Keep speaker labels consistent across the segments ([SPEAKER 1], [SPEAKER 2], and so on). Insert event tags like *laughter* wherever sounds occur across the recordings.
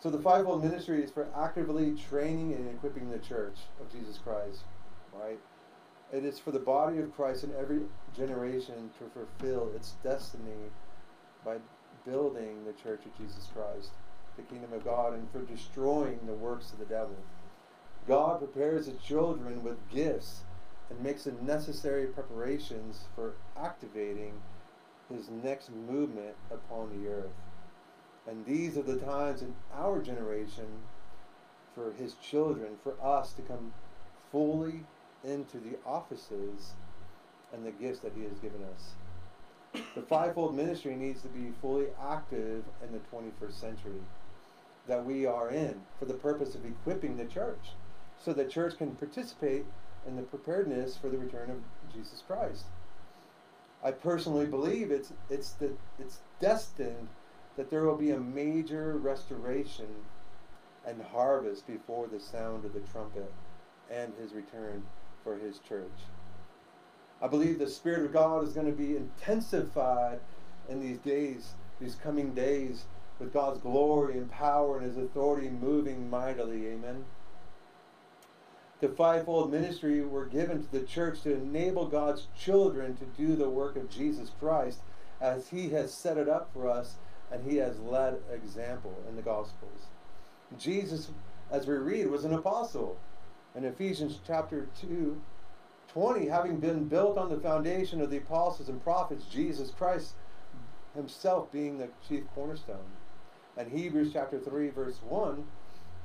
[SPEAKER 1] So the fivefold ministry is for actively training and equipping the church of Jesus Christ, right? It is for the body of Christ in every generation to fulfill its destiny by building the church of Jesus Christ, the kingdom of God, and for destroying the works of the devil. God prepares his children with gifts and makes the necessary preparations for activating his next movement upon the earth. And these are the times in our generation for his children, for us to come fully into the offices and the gifts that he has given us. The fivefold ministry needs to be fully active in the 21st century that we are in for the purpose of equipping the church so the church can participate in the preparedness for the return of Jesus Christ. I personally believe it's it's the, it's destined that there will be a major restoration and harvest before the sound of the trumpet and his return for his church. I believe the Spirit of God is going to be intensified in these days, these coming days, with God's glory and power and his authority moving mightily. Amen. The fivefold ministry were given to the church to enable God's children to do the work of Jesus Christ as he has set it up for us and he has led example in the Gospels. Jesus, as we read, was an apostle. In Ephesians chapter 2, 20, having been built on the foundation of the apostles and prophets, Jesus Christ himself being the chief cornerstone. And Hebrews chapter 3, verse 1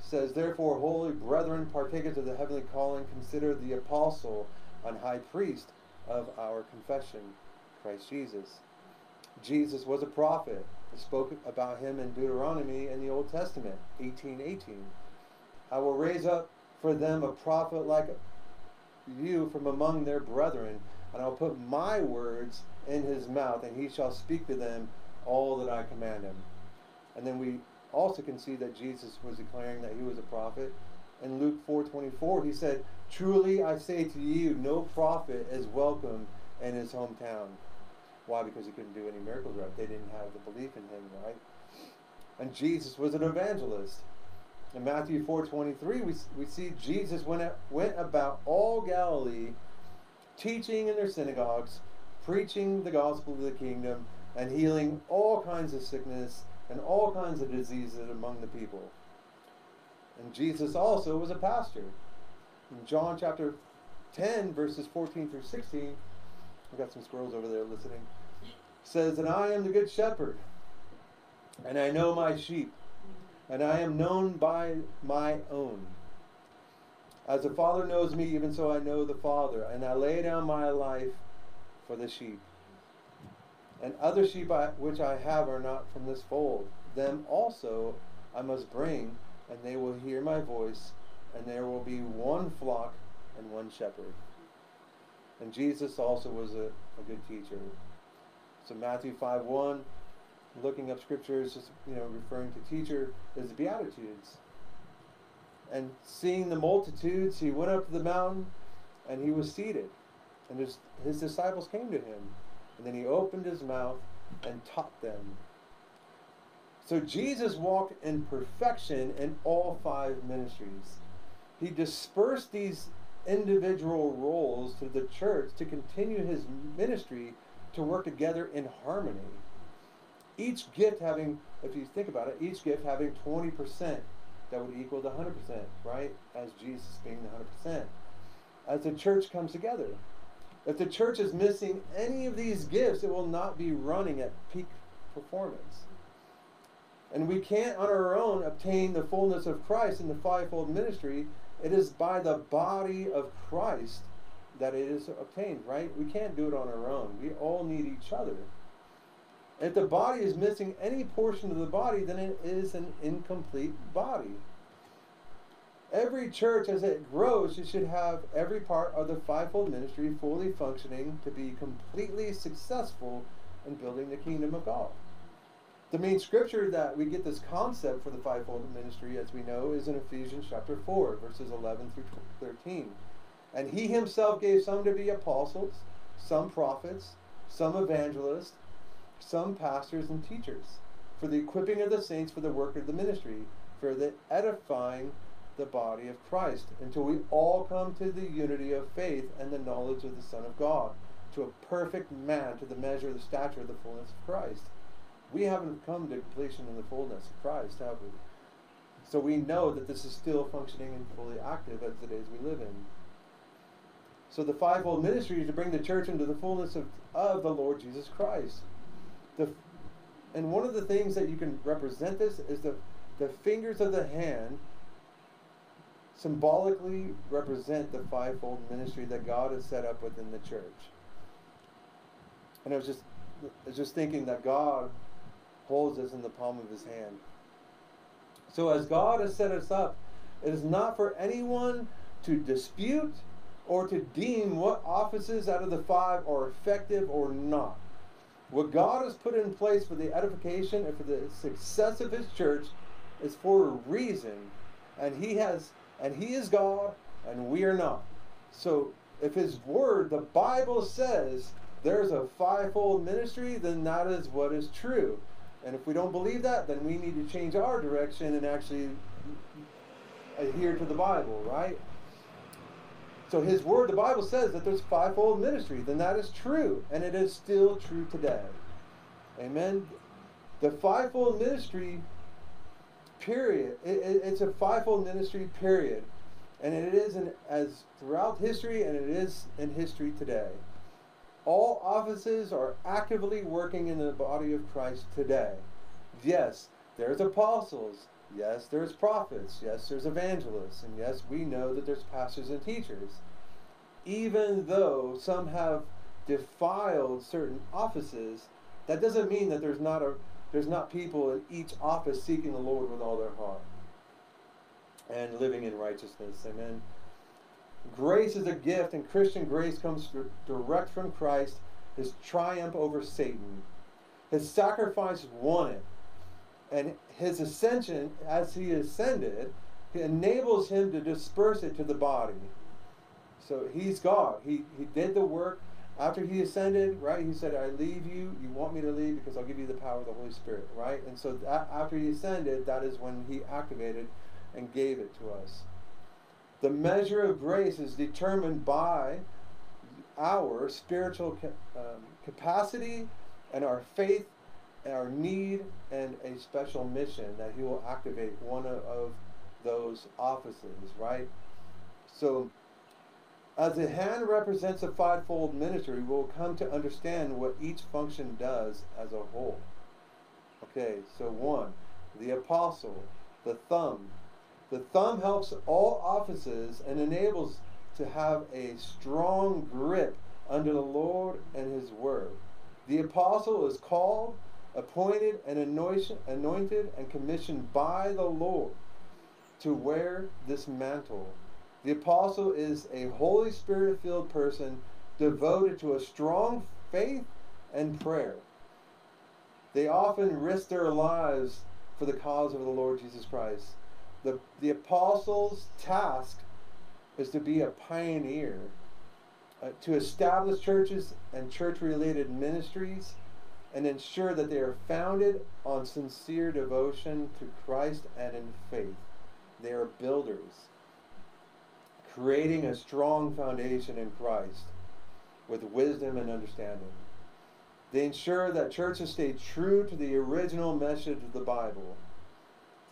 [SPEAKER 1] says, Therefore, holy brethren, partakers of the heavenly calling, consider the apostle and high priest of our confession, Christ Jesus. Jesus was a prophet. It spoke about him in Deuteronomy in the Old Testament, 18:18. I will raise up for them a prophet like you from among their brethren, and I'll put my words in his mouth, and he shall speak to them all that I command him. And then we also can see that Jesus was declaring that he was a prophet. In Luke 4:24, he said, "Truly I say to you, no prophet is welcome in his hometown." Why? Because he couldn't do any miracles, right? They didn't have the belief in him, right? And Jesus was an evangelist. In Matthew 4:23, we, we see Jesus went, went about all Galilee, teaching in their synagogues, preaching the gospel of the kingdom, and healing all kinds of sickness and all kinds of diseases among the people. And Jesus also was a pastor. In John chapter 10, verses 14 through 16, I've got some squirrels over there listening, says, And I am the good shepherd, and I know my sheep, and I am known by my own. As the Father knows me, even so I know the Father, and I lay down my life for the sheep. And other sheep I, which I have are not from this fold. Them also I must bring, and they will hear my voice, and there will be one flock and one shepherd. And Jesus also was a, a good teacher. So Matthew 5 1, looking up scriptures, just you know, referring to teacher, is the Beatitudes. And seeing the multitudes, he went up to the mountain and he was seated. And his, his disciples came to him. And then he opened his mouth and taught them. So Jesus walked in perfection in all five ministries. He dispersed these individual roles to the church to continue his ministry to work together in harmony. Each gift having, if you think about it, each gift having 20% that would equal the 100%, right? As Jesus being the 100%. As the church comes together. If the church is missing any of these gifts, it will not be running at peak performance. And we can't on our own obtain the fullness of Christ in the fivefold ministry. It is by the body of Christ that it is obtained, right? We can't do it on our own. We all need each other. If the body is missing any portion of the body, then it is an incomplete body. Every church, as it grows, it should have every part of the fivefold ministry fully functioning to be completely successful in building the kingdom of God. The main scripture that we get this concept for the fivefold ministry, as we know, is in Ephesians chapter 4, verses 11 through 13. And he himself gave some to be apostles, some prophets, some evangelists, some pastors and teachers, for the equipping of the saints for the work of the ministry for the edifying the body of Christ until we all come to the unity of faith and the knowledge of the Son of God, to a perfect man, to the measure of the stature of the fullness of Christ. We haven't come to completion in the fullness of Christ, have we? So we know that this is still functioning and fully active as the days we live in. So the fivefold ministry is to bring the church into the fullness of, of the Lord Jesus Christ. The, and one of the things that you can represent this is the, the fingers of the hand symbolically represent the fivefold ministry that God has set up within the church. And I was just I was just thinking that God holds us in the palm of his hand. So as God has set us up, it is not for anyone to dispute or to deem what offices out of the five are effective or not. What God has put in place for the edification and for the success of his church is for a reason. And he has and he is God and we are not. So if his word, the Bible says there's a fivefold ministry, then that is what is true. And if we don't believe that, then we need to change our direction and actually adhere to the Bible, right? So his word, the Bible says that there's fivefold ministry, then that is true, and it is still true today. Amen. The fivefold ministry, period. It, it, it's a fivefold ministry, period, and it is in, as throughout history, and it is in history today. All offices are actively working in the body of Christ today. Yes, there's apostles. Yes, there's prophets. Yes, there's evangelists. And yes, we know that there's pastors and teachers. Even though some have defiled certain offices, that doesn't mean that there's not a there's not people in each office seeking the Lord with all their heart and living in righteousness. Amen. Grace is a gift, and Christian grace comes direct from Christ, his triumph over Satan. His sacrifice won it. And his ascension, as he ascended, enables him to disperse it to the body. So he's God. He, he did the work. After he ascended, right, he said, I leave you. You want me to leave because I'll give you the power of the Holy Spirit, right? And so that, after he ascended, that is when he activated and gave it to us. The measure of grace is determined by our spiritual um, capacity and our faith and our need and a special mission that he will activate one of, those offices, right? So, as the hand represents a fivefold ministry, we'll come to understand what each function does as a whole. Okay, so one, the apostle, the thumb, the thumb helps all offices and enables to have a strong grip under the Lord and His Word. The apostle is called, appointed, and anointed and commissioned by the Lord to wear this mantle. The apostle is a Holy Spirit filled person devoted to a strong faith and prayer. They often risk their lives for the cause of the Lord Jesus Christ the, the apostles' task is to be a pioneer, uh, to establish churches and church related ministries, and ensure that they are founded on sincere devotion to Christ and in faith. They are builders, creating a strong foundation in Christ with wisdom and understanding. They ensure that churches stay true to the original message of the Bible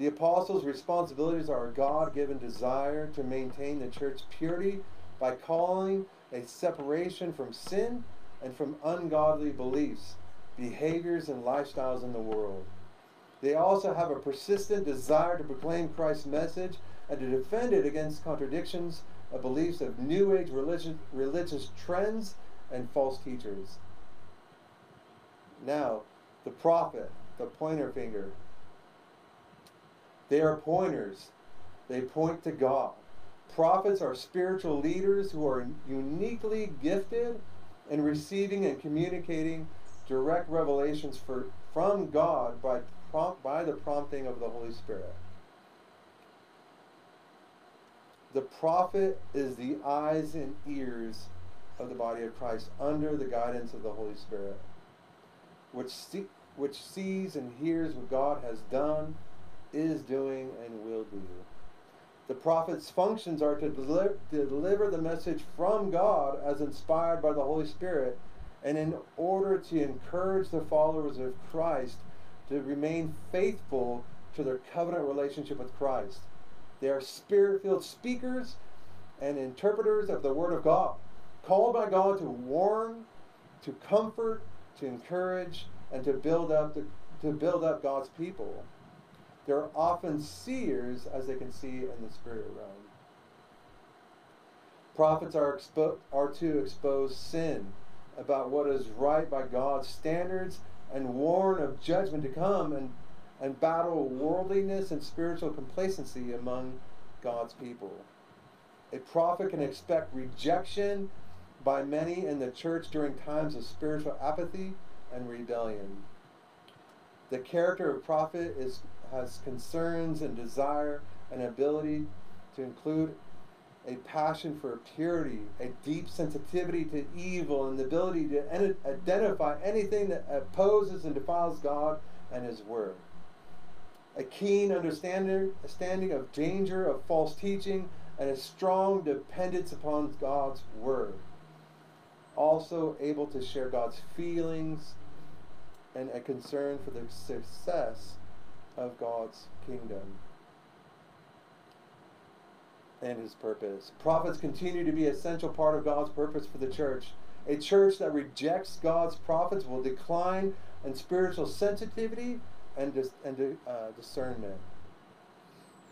[SPEAKER 1] the apostles' responsibilities are a God given desire to maintain the church's purity by calling a separation from sin and from ungodly beliefs, behaviors, and lifestyles in the world. They also have a persistent desire to proclaim Christ's message and to defend it against contradictions of beliefs of New Age religion, religious trends and false teachers. Now, the prophet, the pointer finger, they are pointers. They point to God. Prophets are spiritual leaders who are uniquely gifted in receiving and communicating direct revelations for, from God by, prompt, by the prompting of the Holy Spirit. The prophet is the eyes and ears of the body of Christ under the guidance of the Holy Spirit, which, see, which sees and hears what God has done is doing, and will do. The prophet's functions are to, deli- to deliver the message from God as inspired by the Holy Spirit, and in order to encourage the followers of Christ to remain faithful to their covenant relationship with Christ. They are spirit filled speakers and interpreters of the Word of God, called by God to warn, to comfort, to encourage, and to build up the, to build up God's people. They're often seers as they can see in the spirit realm. Prophets are, expo- are to expose sin about what is right by God's standards and warn of judgment to come and, and battle worldliness and spiritual complacency among God's people. A prophet can expect rejection by many in the church during times of spiritual apathy and rebellion. The character of prophet is, has concerns and desire and ability to include a passion for purity, a deep sensitivity to evil, and the ability to identify anything that opposes and defiles God and His Word. A keen understanding, of danger of false teaching, and a strong dependence upon God's Word. Also able to share God's feelings and a concern for the success of God's kingdom and his purpose. Prophets continue to be an essential part of God's purpose for the church. A church that rejects God's prophets will decline in spiritual sensitivity and, dis- and uh, discernment.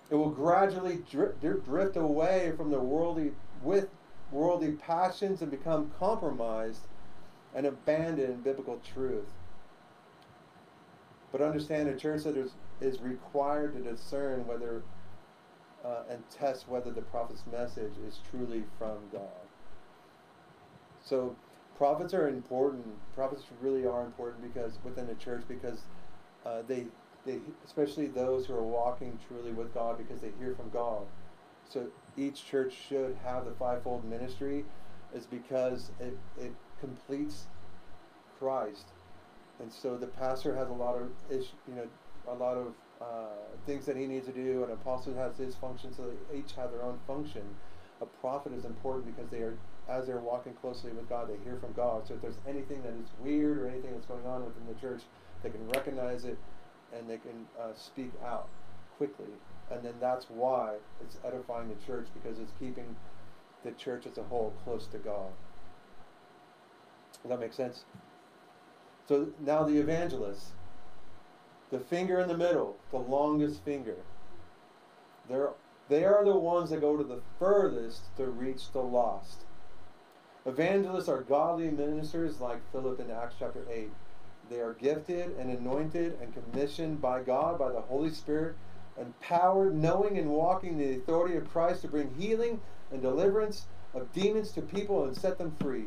[SPEAKER 1] It will gradually drift, drift away from the worldly with worldly passions and become compromised and abandon biblical truth. But understand a church that is, is required to discern whether uh, and test whether the prophet's message is truly from God. So prophets are important. Prophets really are important because within the church because uh, they they especially those who are walking truly with God because they hear from God. So each church should have the fivefold ministry, is because it it completes Christ, and so the pastor has a lot of ish, you know a lot of uh, things that he needs to do. An apostle has his function, so they each have their own function. A prophet is important because they are, as they're walking closely with God, they hear from God. So if there's anything that is weird or anything that's going on within the church, they can recognize it and they can uh, speak out quickly. And then that's why it's edifying the church because it's keeping the church as a whole close to God. Does that make sense? So now the evangelists. The finger in the middle, the longest finger. They're, they are the ones that go to the furthest to reach the lost. Evangelists are godly ministers like Philip in Acts chapter 8. They are gifted and anointed and commissioned by God, by the Holy Spirit, empowered, knowing and walking the authority of Christ to bring healing and deliverance of demons to people and set them free.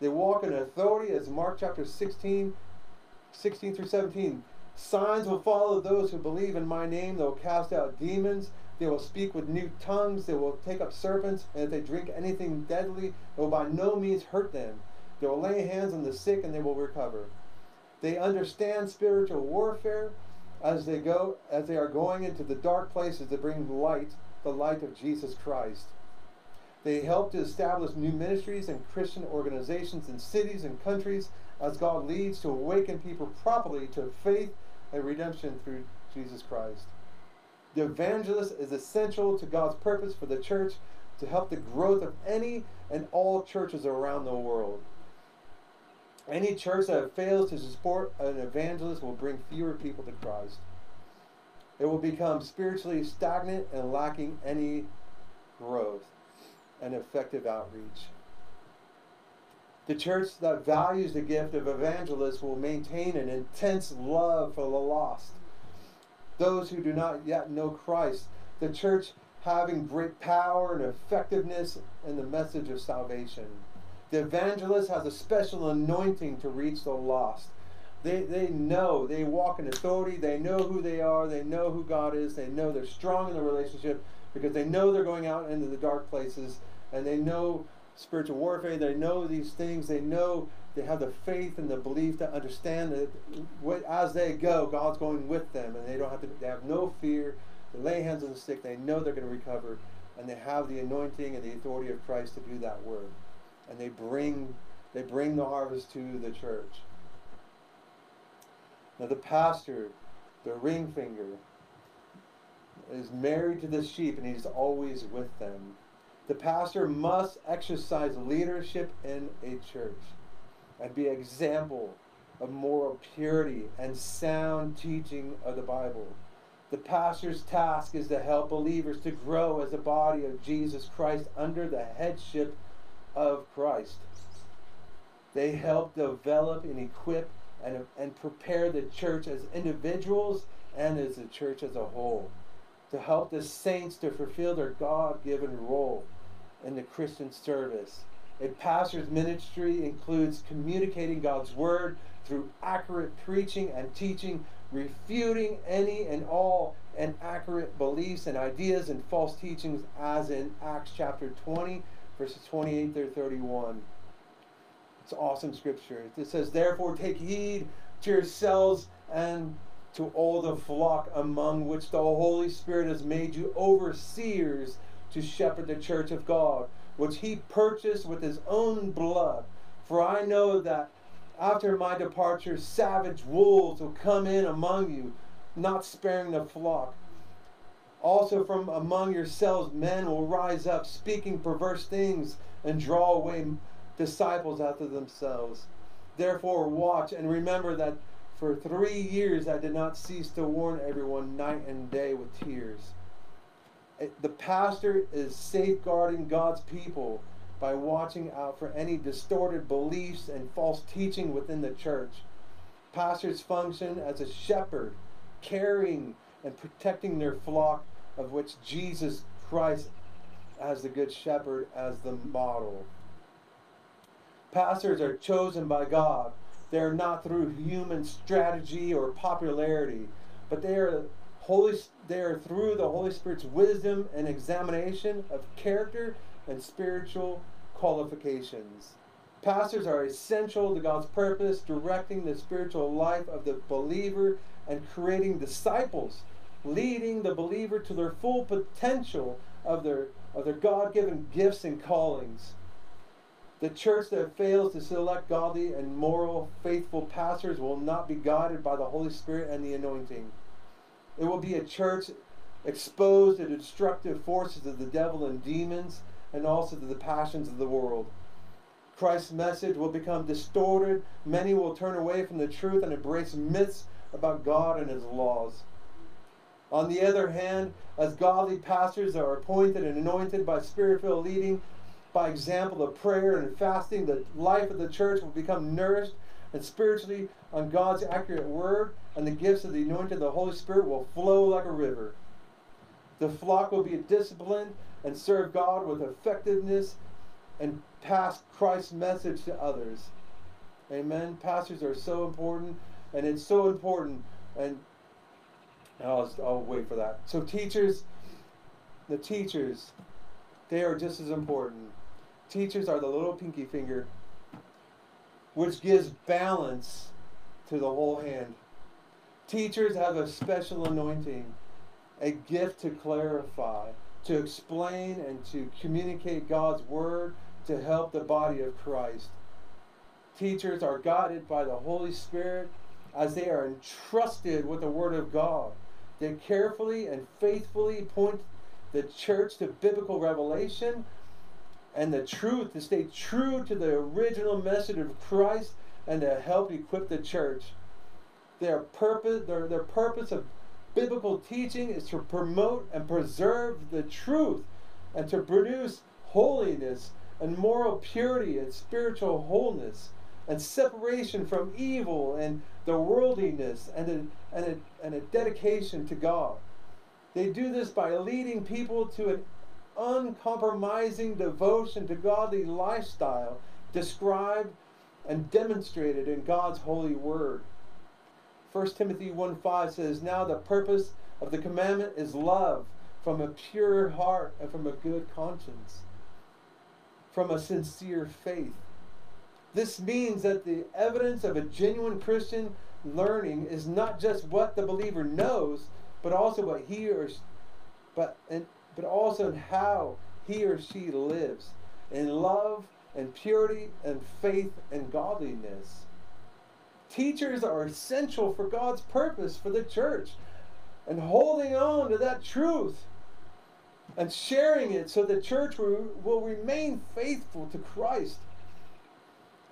[SPEAKER 1] They walk in authority as Mark chapter 16, 16 through 17 Signs will follow those who believe in my name. They will cast out demons. They will speak with new tongues. They will take up serpents. And if they drink anything deadly, it will by no means hurt them. They will lay hands on the sick and they will recover. They understand spiritual warfare as they go as they are going into the dark places to bring light, the light of Jesus Christ. They help to establish new ministries and Christian organizations in cities and countries as God leads to awaken people properly to faith and redemption through Jesus Christ. The evangelist is essential to God's purpose for the church to help the growth of any and all churches around the world. Any church that fails to support an evangelist will bring fewer people to Christ. It will become spiritually stagnant and lacking any growth and effective outreach. The church that values the gift of evangelists will maintain an intense love for the lost. Those who do not yet know Christ, the church having great power and effectiveness in the message of salvation. The evangelist has a special anointing to reach the lost. They, they know, they walk in authority, they know who they are, they know who God is, they know they're strong in the relationship because they know they're going out into the dark places and they know spiritual warfare. They know these things. They know they have the faith and the belief to understand that as they go, God's going with them, and they don't have to. They have no fear. They lay hands on the sick. They know they're going to recover, and they have the anointing and the authority of Christ to do that work, and they bring they bring the harvest to the church. Now the pastor, the ring finger, is married to the sheep, and he's always with them. The pastor must exercise leadership in a church and be an example of moral purity and sound teaching of the Bible. The pastor's task is to help believers to grow as a body of Jesus Christ under the headship of Christ. They help develop and equip and, and prepare the church as individuals and as a church as a whole to help the saints to fulfill their God given role in the Christian service. A pastor's ministry includes communicating God's word through accurate preaching and teaching, refuting any and all inaccurate beliefs and ideas and false teachings, as in Acts chapter 20, verses 28 through 31. It's awesome scripture. It says, Therefore, take heed to yourselves and to all the flock among which the Holy Spirit has made you overseers to shepherd the church of God, which he purchased with his own blood. For I know that after my departure, savage wolves will come in among you, not sparing the flock. Also, from among yourselves, men will rise up, speaking perverse things, and draw away disciples after themselves. Therefore, watch and remember that for three years I did not cease to warn everyone night and day with tears Uh, the pastor is safeguarding God's people by watching out for any distorted beliefs and false teaching within the church. Pastors function as a shepherd, caring and protecting their flock, of which Jesus Christ, as the good shepherd, as the model. Pastors are chosen by God. They are not through human strategy or popularity, but they are Holy, they are through the Holy Spirit's wisdom and examination of character and spiritual qualifications. Pastors are essential to God's purpose, directing the spiritual life of the believer and creating disciples, leading the believer to their full potential of their, of their God given gifts and callings. The church that fails to select godly and moral, faithful pastors will not be guided by the Holy Spirit and the anointing. It will be a church exposed to the destructive forces of the devil and demons and also to the passions of the world. Christ's message will become distorted. Many will turn away from the truth and embrace myths about God and his laws. On the other hand, as godly pastors are appointed and anointed by spirit filled leading, by example of prayer and fasting, the life of the church will become nourished and spiritually on God's accurate word, and the gifts of the anointed of the Holy Spirit will flow like a river. The flock will be disciplined and serve God with effectiveness and pass Christ's message to others. Amen. Pastors are so important, and it's so important. And I'll, I'll wait for that. So, teachers, the teachers, they are just as important. Teachers are the little pinky finger which gives balance to the whole hand. Teachers have a special anointing, a gift to clarify, to explain, and to communicate God's word to help the body of Christ. Teachers are guided by the Holy Spirit as they are entrusted with the Word of God. They carefully and faithfully point the church to biblical revelation and the truth to stay true to the original message of Christ and to help equip the church. Their purpose, their, their purpose of biblical teaching is to promote and preserve the truth and to produce holiness and moral purity and spiritual wholeness and separation from evil and the worldliness and a, and a, and a dedication to God. They do this by leading people to an uncompromising devotion to godly lifestyle described and demonstrated in God's holy word. 1 Timothy 1 5 says, Now the purpose of the commandment is love from a pure heart and from a good conscience, from a sincere faith. This means that the evidence of a genuine Christian learning is not just what the believer knows, but also what he or but and but also in how he or she lives in love and purity and faith and godliness. Teachers are essential for God's purpose for the church and holding on to that truth and sharing it so the church will, remain faithful to Christ.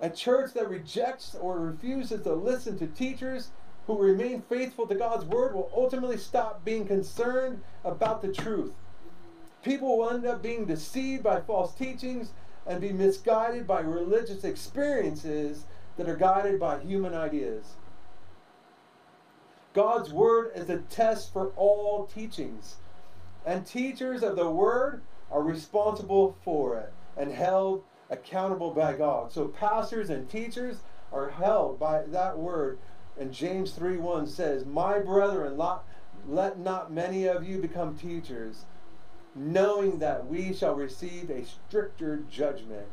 [SPEAKER 1] A church that rejects or refuses to listen to teachers who remain faithful to God's word will ultimately stop being concerned about the truth. People will end up being deceived by false teachings and be misguided by religious experiences that are guided by human ideas. God's word is a test for all teachings, and teachers of the word are responsible for it and held accountable by God. So pastors and teachers are held by that word. And James 3:1 says, "My brethren, let not many of you become teachers, knowing that we shall receive a stricter judgment."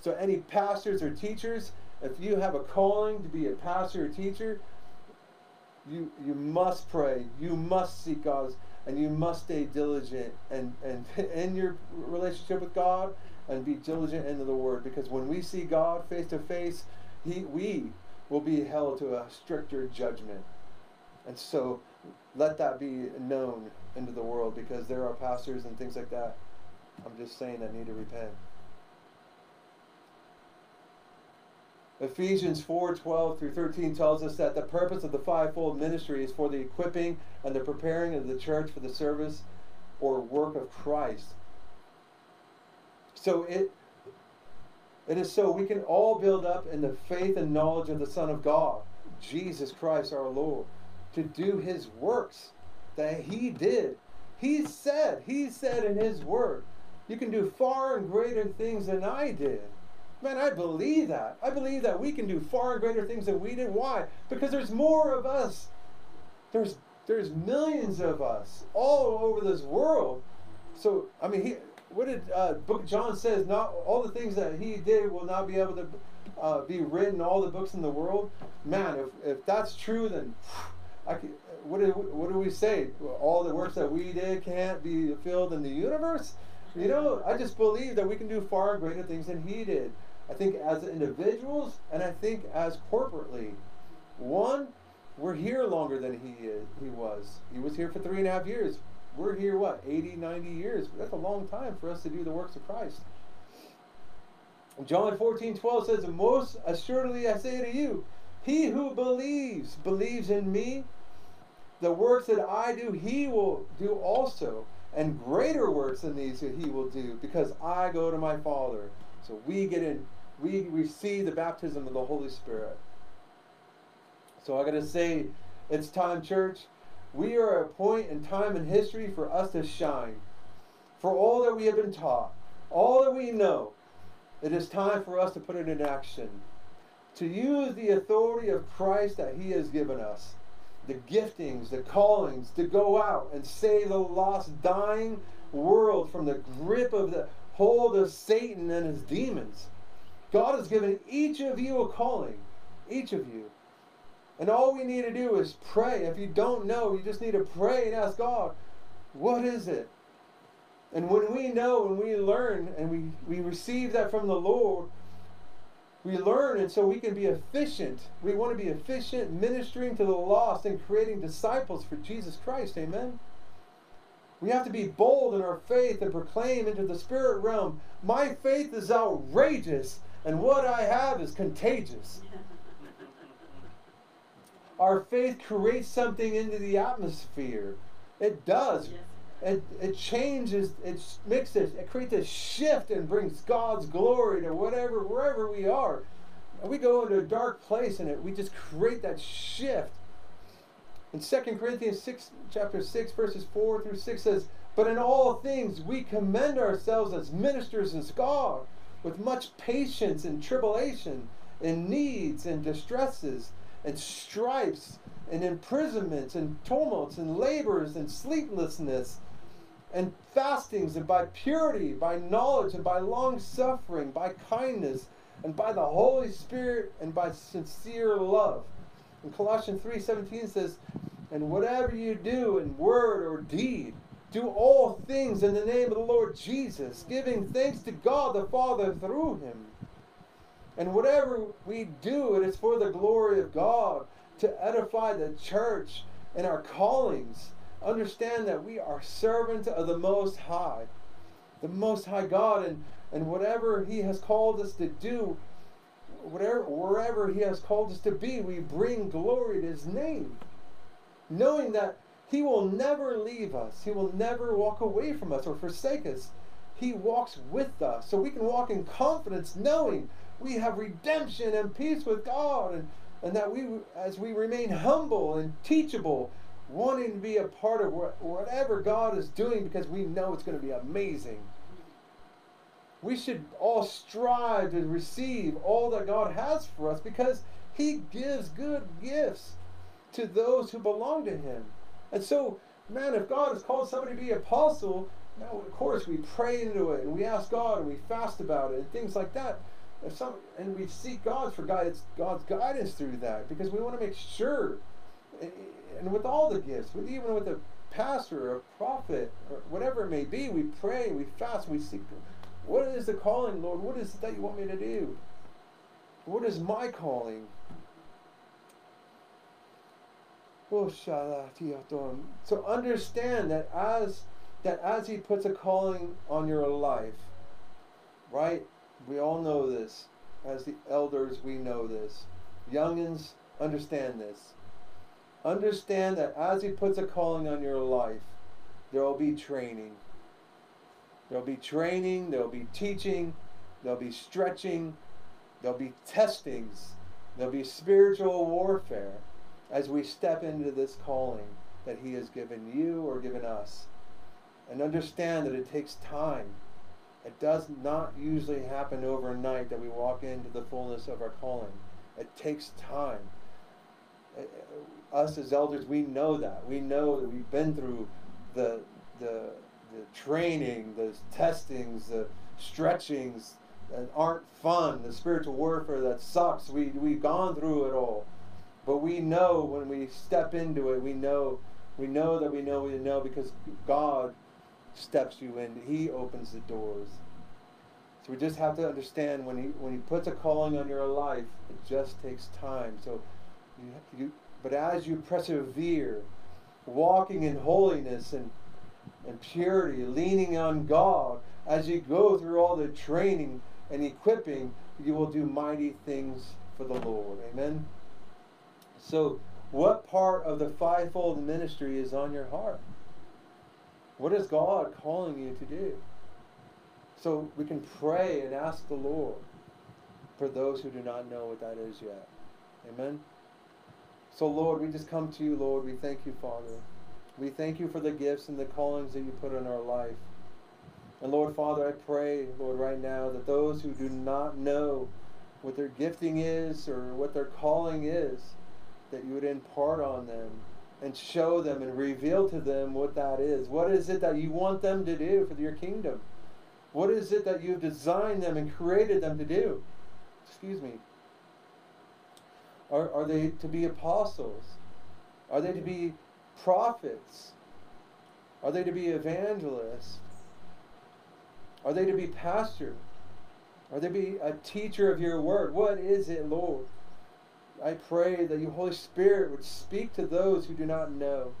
[SPEAKER 1] So any pastors or teachers, if you have a calling to be a pastor or teacher, you you must pray. You must seek God's and you must stay diligent and, and *laughs* in your relationship with God and be diligent into the word because when we see God face to face, he we will be held to a stricter judgment. And so let that be known into the world because there are pastors and things like that. I'm just saying that need to repent. Ephesians 4 12 through 13 tells us that the purpose of the fivefold ministry is for the equipping and the preparing of the church for the service or work of Christ. So it it is so we can all build up in the faith and knowledge of the Son of God, Jesus Christ our Lord, to do his works that he did. He said, he said in his word, you can do far and greater things than I did. Man, I believe that. I believe that we can do far and greater things than we did. Why? Because there's more of us. There's there's millions of us all over this world. So I mean, he, what did uh, Book John says? Not all the things that he did will not be able to uh, be written. All the books in the world. Man, if if that's true, then I can, what do what do we say? All the works that we did can't be filled in the universe. You know, I just believe that we can do far greater things than he did. I think as individuals and I think as corporately. One, we're here longer than he is, he was. He was here for three and a half years. We're here, what, 80, 90 years? That's a long time for us to do the works of Christ. John 14, 12 says, Most assuredly I say to you, he who believes, believes in me, the works that I do, he will do also. And greater works than these that he will do, because I go to my Father. So we get in, we receive the baptism of the Holy Spirit. So I got to say, it's time, church. We are at a point in time in history for us to shine. For all that we have been taught, all that we know, it is time for us to put it in action. To use the authority of Christ that He has given us, the giftings, the callings, to go out and save the lost, dying world from the grip of the hold of Satan and his demons. God has given each of you a calling. Each of you. And all we need to do is pray. If you don't know, you just need to pray and ask God, what is it? And when we know and we learn and we, we receive that from the Lord, we learn and so we can be efficient. We want to be efficient ministering to the lost and creating disciples for Jesus Christ. Amen. We have to be bold in our faith and proclaim into the spirit realm, my faith is outrageous and what I have is contagious. *laughs* Our faith creates something into the atmosphere. It does. It, it changes, it mixes, it, creates a shift and brings God's glory to whatever, wherever we are. And we go into a dark place and it, we just create that shift. In 2 Corinthians 6, chapter 6, verses 4 through 6 says, But in all things we commend ourselves as ministers of God, with much patience and tribulation, and needs and distresses, and stripes, and imprisonments, and tumults, and labors, and sleeplessness, and fastings, and by purity, by knowledge, and by long suffering, by kindness, and by the Holy Spirit and by sincere love. And Colossians 3:17 says, "And whatever you do in word or deed, do all things in the name of the Lord Jesus, giving thanks to God the Father through him." And whatever we do, it is for the glory of God, to edify the church and our callings. Understand that we are servants of the Most High, the Most High God, and, and whatever He has called us to do, whatever wherever He has called us to be, we bring glory to His name, knowing that He will never leave us, He will never walk away from us or forsake us. He walks with us, so we can walk in confidence, knowing we have redemption and peace with God, and, and that we, as we remain humble and teachable, wanting to be a part of what, whatever God is doing because we know it's going to be amazing. We should all strive to receive all that God has for us because He gives good gifts to those who belong to Him. And so, man, if God has called somebody to be apostle, now of course we pray into it and we ask God and we fast about it and things like that. If some, and we seek God for guidance, God's guidance through that because we want to make sure, eh, and with all the gifts, with even with a pastor or a prophet or whatever it may be, we pray, we fast, we seek. What is the calling, Lord? What is it that you want me to do? What is my calling? Oh, so understand that as that as He puts a calling on your life, right? We all know this. As the elders, we know this. Youngins, understand this. Understand that as He puts a calling on your life, there will be training. There will be training, there will be teaching, there will be stretching, there will be testings, there will be spiritual warfare as we step into this calling that He has given you or given us. And understand that it takes time. It does not usually happen overnight that we walk into the fullness of our calling. It takes time. Us as elders, we know that. We know that we've been through the the the training, the testings, the stretchings that aren't fun, the spiritual warfare that sucks. We we've gone through it all. But we know when we step into it, we know we know that we know we know because God steps you in. He opens the doors. So we just have to understand when he when he puts a calling on your life, it just takes time. So you, you but as you persevere, walking in holiness and and purity, leaning on God, as you go through all the training and equipping, you will do mighty things for the Lord. Amen. So, what part of the fivefold ministry is on your heart? What is God calling you to do? So we can pray and ask the Lord for those who do not know what that is yet. Amen. So, Lord, we just come to you, Lord. We thank you, Father. We thank you for the gifts and the callings that you put in our life. And Lord, Father, I pray, Lord, right now that those who do not know what their gifting is or what their calling is, that you would impart on them and show them and reveal to them what that is. What is it that you want them to do for your kingdom? What is it that you've designed them and created them to do? Excuse me. Are, are they to be apostles? Are they to be prophets? Are they to be evangelists? Are they to be pastor? Are they to be a teacher of your word? What is it, Lord? I pray that you, Holy Spirit, would speak to those who do not know,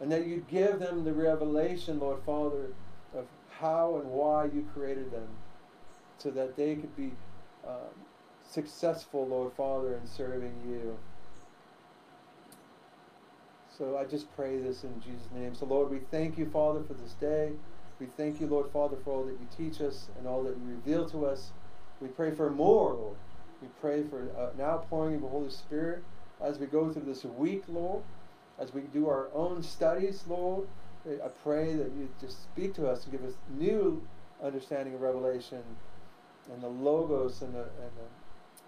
[SPEAKER 1] and that you'd give them the revelation, Lord Father, of how and why you created them, so that they could be um, successful, Lord Father, in serving you. So I just pray this in Jesus' name. So, Lord, we thank you, Father, for this day. We thank you, Lord Father, for all that you teach us and all that you reveal to us. We pray for more, Lord. We pray for uh, an outpouring of the Holy Spirit as we go through this week, Lord, as we do our own studies, Lord. I pray that you just speak to us and give us new understanding of revelation and the logos and the, and the,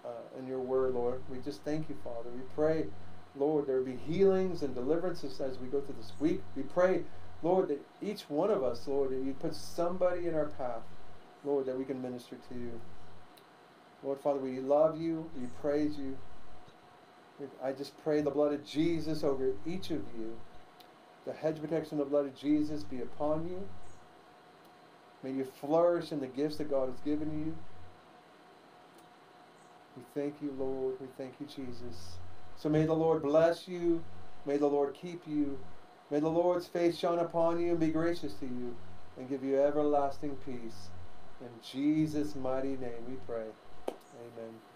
[SPEAKER 1] uh, in your word, Lord. We just thank you, Father. We pray, Lord, there be healings and deliverances as we go through this week. We pray, Lord, that each one of us, Lord, that you put somebody in our path, Lord, that we can minister to. You. Lord Father, we love you. We praise you. I just pray the blood of Jesus over each of you. The hedge protection of the blood of Jesus be upon you. May you flourish in the gifts that God has given you. We thank you, Lord. We thank you, Jesus. So may the Lord bless you. May the Lord keep you. May the Lord's face shine upon you and be gracious to you and give you everlasting peace. In Jesus' mighty name we pray. Amen.